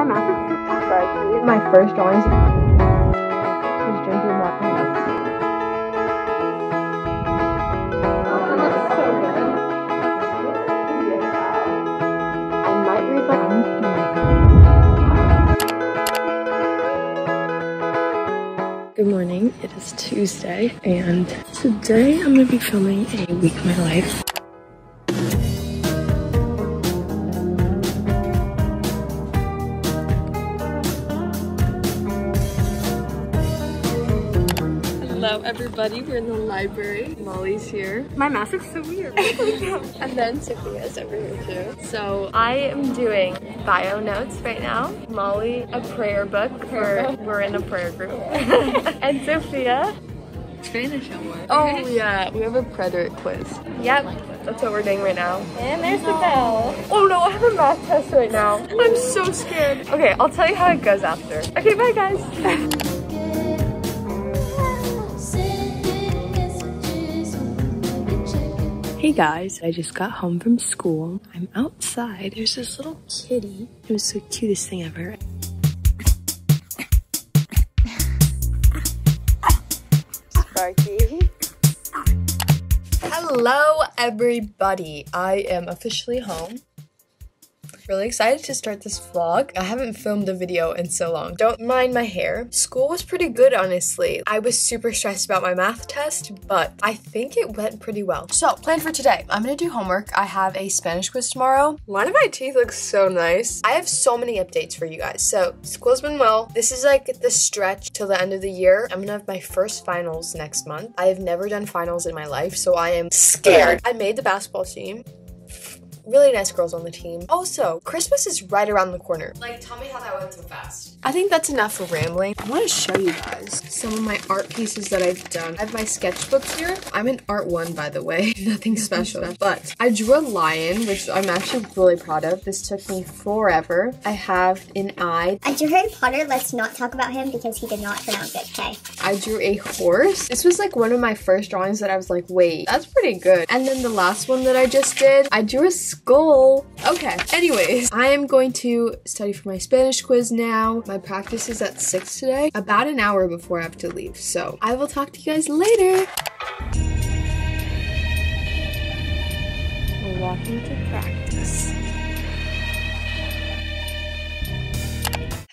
Sorry, my first drawings. She's drinking water. I might read my Good morning. It is Tuesday, and today I'm going to be filming a week of my life. Everybody, we're in the library. Molly's here. My mask looks so weird. and then Sophia's over here too. So I am doing bio notes right now. Molly, a prayer book for, we're in a prayer group. and Sophia. Spanish homework. Oh yeah, we have a predator quiz. Yep, that's what we're doing right now. And there's the bell. Oh no, I have a math test right now. I'm so scared. Okay, I'll tell you how it goes after. Okay, bye guys. Hey guys, I just got home from school. I'm outside. There's this little kitty. It was the cutest thing ever. Sparky. Hello everybody. I am officially home really excited to start this vlog. I haven't filmed a video in so long. Don't mind my hair. School was pretty good, honestly. I was super stressed about my math test, but I think it went pretty well. So, plan for today. I'm gonna do homework. I have a Spanish quiz tomorrow. One of my teeth looks so nice. I have so many updates for you guys. So, school's been well. This is like the stretch till the end of the year. I'm gonna have my first finals next month. I have never done finals in my life, so I am scared. I made the basketball team really nice girls on the team. Also, Christmas is right around the corner. Like, tell me how that went so fast. I think that's enough for rambling. I want to show you guys some of my art pieces that I've done. I have my sketchbooks here. I'm in art one, by the way. Nothing special. but I drew a lion, which I'm actually really proud of. This took me forever. I have an eye. I drew Harry Potter. Let's not talk about him because he did not turn out good, okay? I drew a horse. This was like one of my first drawings that I was like, wait, that's pretty good. And then the last one that I just did, I drew a skull. Okay, anyways, I am going to study for my Spanish quiz now. My practice is at 6 today, about an hour before I have to leave. So I will talk to you guys later. We're walking to practice.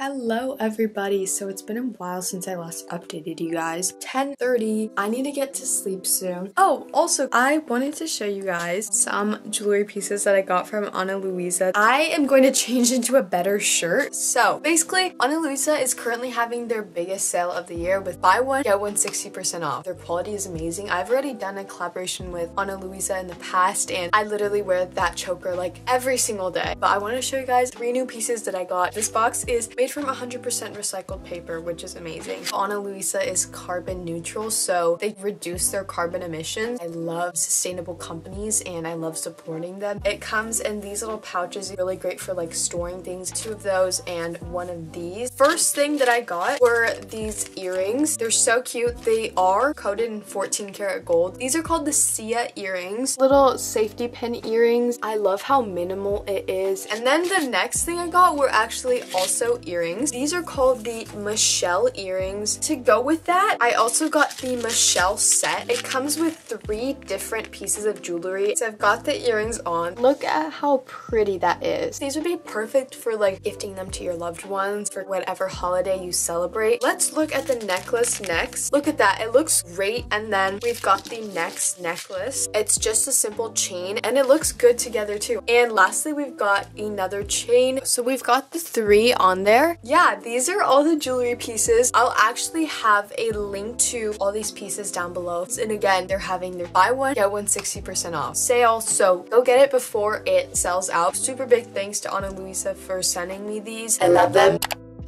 Hello everybody. So it's been a while since I last updated you guys. 10:30. I need to get to sleep soon. Oh, also I wanted to show you guys some jewelry pieces that I got from Ana Luisa. I am going to change into a better shirt. So basically, Ana Luisa is currently having their biggest sale of the year with buy one, get one 60% off. Their quality is amazing. I've already done a collaboration with Ana Luisa in the past and I literally wear that choker like every single day. But I want to show you guys three new pieces that I got. This box is made from 100% recycled paper, which is amazing. Ana Luisa is carbon neutral, so they reduce their carbon emissions. I love sustainable companies and I love supporting them. It comes in these little pouches, really great for like storing things. Two of those and one of these. First thing that I got were these earrings. They're so cute. They are coated in 14 karat gold. These are called the Sia earrings. Little safety pin earrings. I love how minimal it is. And then the next thing I got were actually also earrings earrings. These are called the Michelle earrings. To go with that, I also got the Michelle set. It comes with three different pieces of jewelry. So I've got the earrings on. Look at how pretty that is. These would be perfect for like gifting them to your loved ones for whatever holiday you celebrate. Let's look at the necklace next. Look at that. It looks great. And then we've got the next necklace. It's just a simple chain and it looks good together too. And lastly, we've got another chain. So we've got the three on there yeah, these are all the jewelry pieces. I'll actually have a link to all these pieces down below. And again, they're having their buy one, get one 60% off sale. So go get it before it sells out. Super big thanks to Ana Luisa for sending me these. I love them.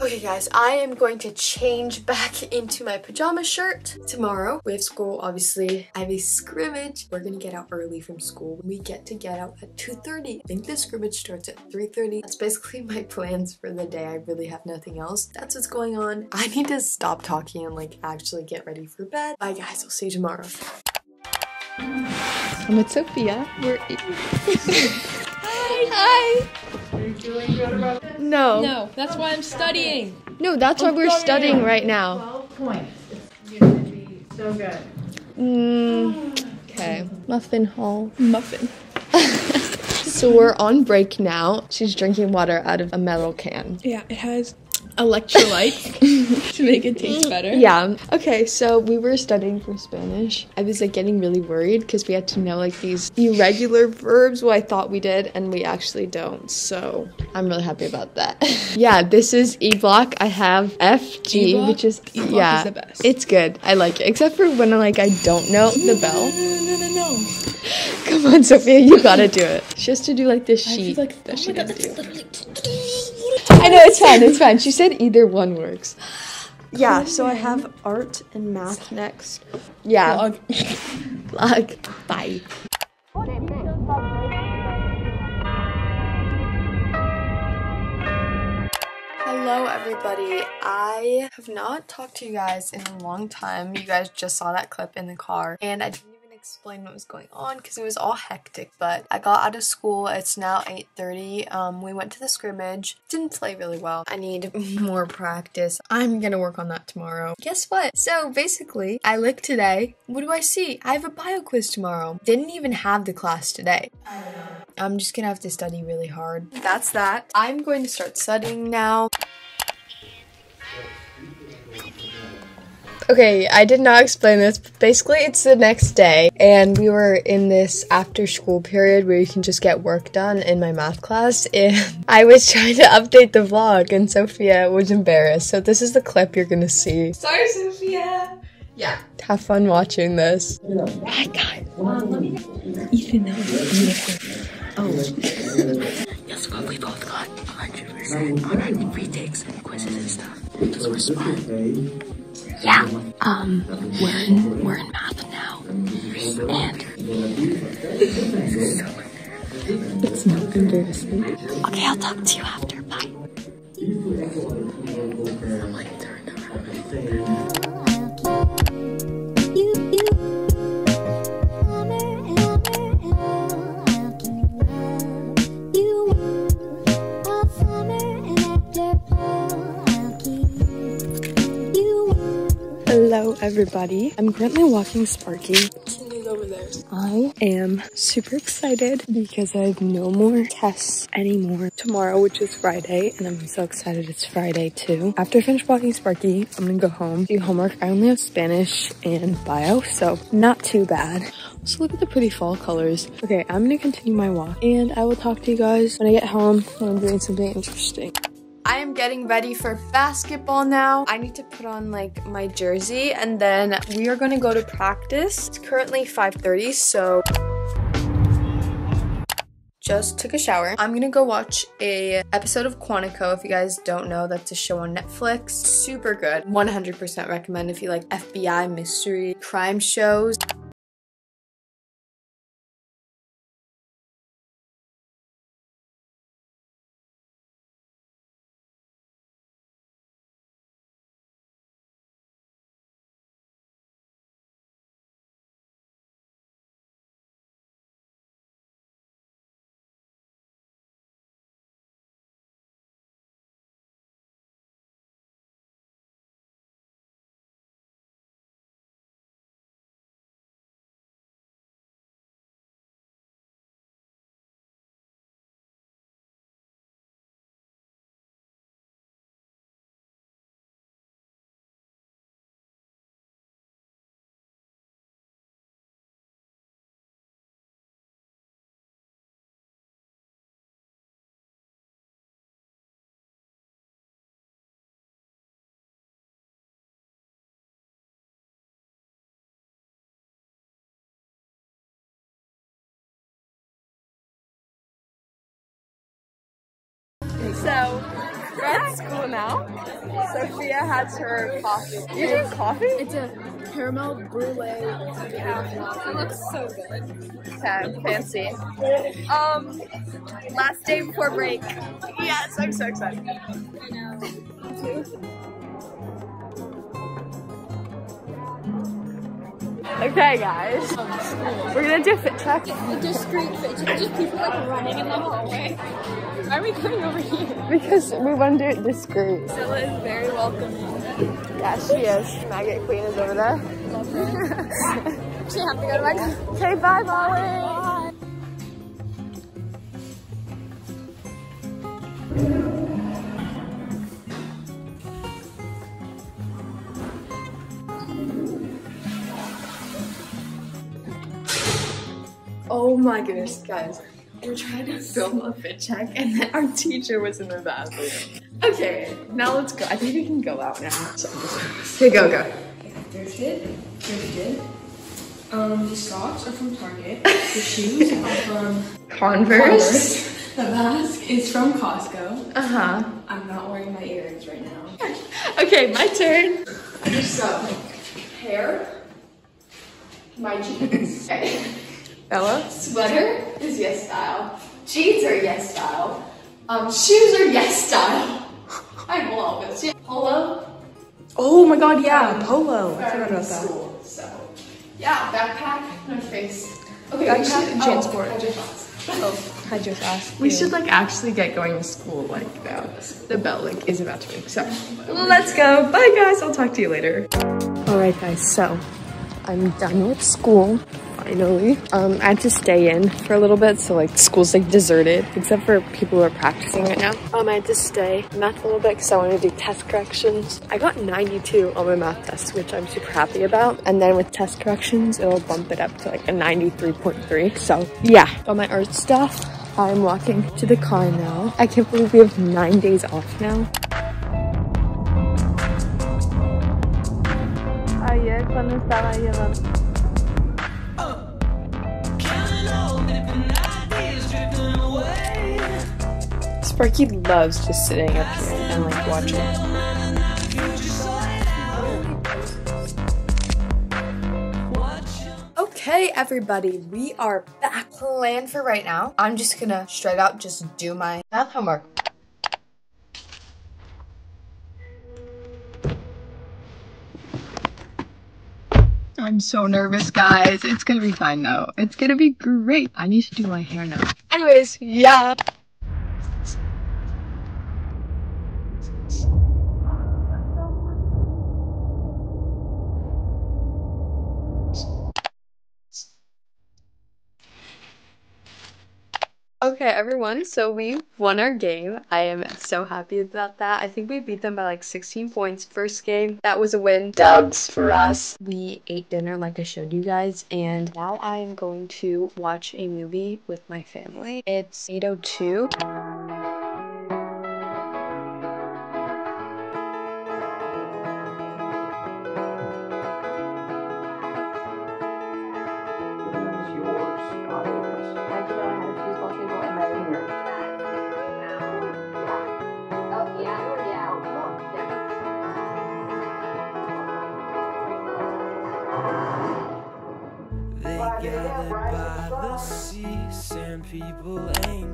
Okay guys, I am going to change back into my pajama shirt. Tomorrow, we have school, obviously. I have a scrimmage. We're gonna get out early from school. We get to get out at 2.30. I think the scrimmage starts at 3.30. That's basically my plans for the day. I really have nothing else. That's what's going on. I need to stop talking and like actually get ready for bed. Bye guys, I'll see you tomorrow. I'm with Sophia. We're Hi. Hi. No. No, that's why I'm studying. No, that's why we're studying right now. 12 points. You're going to be so good. Mm, okay. Muffin Hall. Muffin. So we're on break now. She's drinking water out of a metal can. Yeah, it has electrolytes to make it taste better. Yeah. Okay, so we were studying for Spanish. I was like getting really worried because we had to know like these irregular verbs. Well, I thought we did, and we actually don't. So I'm really happy about that. yeah, this is E block. I have F G, E-block? which is E-block yeah, is the best. it's good. I like it, except for when like I don't know the bell. No, no, no, no. Come on, Sophia, you gotta do it. She has to do like this I sheet feel like, that oh she my god, do. literally. I know it's fine. It's fine. She said either one works. Yeah. So I have art and math next. Yeah. Log. Log. Bye. Hello, everybody. I have not talked to you guys in a long time. You guys just saw that clip in the car, and I didn't even explain what was going on because it was all hectic. But I got out of school. It's now 8:30. Um, we went to the scrimmage. Didn't play really well. I need more practice. I'm gonna work on that tomorrow. Guess what? So basically, I look today. What do I see? I have a bio quiz tomorrow. Didn't even have the class today. I'm just gonna have to study really hard. That's that. I'm going to start studying now. Okay, I did not explain this. But basically, it's the next day, and we were in this after school period where you can just get work done in my math class. And I was trying to update the vlog, and Sophia was embarrassed. So, this is the clip you're gonna see. Sorry, Sophia. Yeah. Have fun watching this. Hi, guys. Ethan, that was beautiful. Oh. Yes, but we both got 100% on our retakes and quizzes and stuff. Because we're smart. Yeah, um, we're in, we're in math now. And. It's not embarrassing. Okay, I'll talk to you after. Bye. Hello, everybody. I'm currently walking Sparky. over there. I am super excited because I have no more tests anymore tomorrow, which is Friday, and I'm so excited it's Friday too. After I finish walking Sparky, I'm gonna go home, do homework. I only have Spanish and bio, so not too bad. So look at the pretty fall colors. Okay, I'm gonna continue my walk, and I will talk to you guys when I get home when I'm doing something interesting. I am getting ready for basketball now. I need to put on like my jersey and then we are gonna go to practice. It's currently 5.30, so just took a shower. I'm gonna go watch a episode of Quantico. If you guys don't know, that's a show on Netflix. Super good. 100% recommend if you like FBI, mystery, crime shows. So, we're at school now. Sophia has her coffee. You drink coffee? It's a caramel brulee. It looks so good. Okay, fancy. Um, last day before break. Yes, I'm so excited. Okay, guys. We're gonna do a fit check. The discreet fit check. Just people like running in the hallway. Why are we coming over here? Because we want to do it discreet. Stella is very welcoming. Yeah, she is. Maggot Queen is over there. Actually, have to go to my Okay, bye, Molly. Oh my goodness, guys. We're trying to film a fit check and then our teacher was in the bathroom. Okay, now let's go. I think we can go out now. So, okay, go, go. Thrifted, thrifted. Um, the socks are from Target. The shoes are from Converse. The mask is from Costco. Uh huh. I'm not wearing my earrings right now. Okay, my turn. I just So, hair, my jeans. Okay. Bella? Sweater is YesStyle. Jeans are YesStyle. Um, shoes are YesStyle. I love it. Polo. Oh my god, yeah, polo. I forgot in about that. school. So, yeah, backpack, no face. Okay, Backpack we should- and oh, transport. hold your thoughts. Oh, I just asked. We should like actually get going to school like now. The bell like is about to ring. So let's go. Bye guys. I'll talk to you later. All right guys. So I'm done with school. Finally. Um, I had to stay in for a little bit, so like school's like deserted, except for people who are practicing right now. Um, I had to stay math a little bit because I wanted to do test corrections. I got 92 on my math test, which I'm super happy about. And then with test corrections, it'll bump it up to like a 93.3. So yeah, got my art stuff. I'm walking to the car now. I can't believe we have nine days off now. Ayer cuando estaba llevando Sparky loves just sitting up here and like watching. Okay, everybody, we are back. Plan for right now. I'm just gonna straight out just do my math homework. I'm so nervous, guys. It's gonna be fine though. It's gonna be great. I need to do my hair now. Anyways, yeah. Okay, everyone, so we won our game. I am so happy about that. I think we beat them by like 16 points. First game, that was a win. Dubs for us. We ate dinner like I showed you guys, and now I am going to watch a movie with my family. It's 802.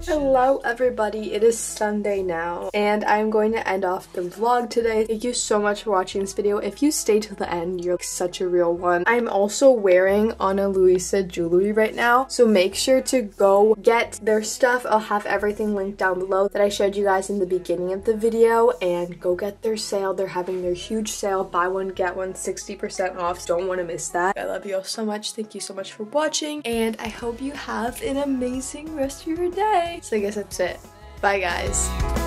Hello everybody, it is Sunday now and I'm going to end off the vlog today. Thank you so much for watching this video. If you stay till the end, you're such a real one. I'm also wearing Ana Luisa jewelry right now, so make sure to go get their stuff. I'll have everything linked down below that I showed you guys in the beginning of the video and go get their sale. They're having their huge sale, buy one, get one, 60% off. So don't want to miss that. I love you all so much. Thank you so much for watching and I hope you have an amazing rest of your day. So I guess that's it. Bye guys.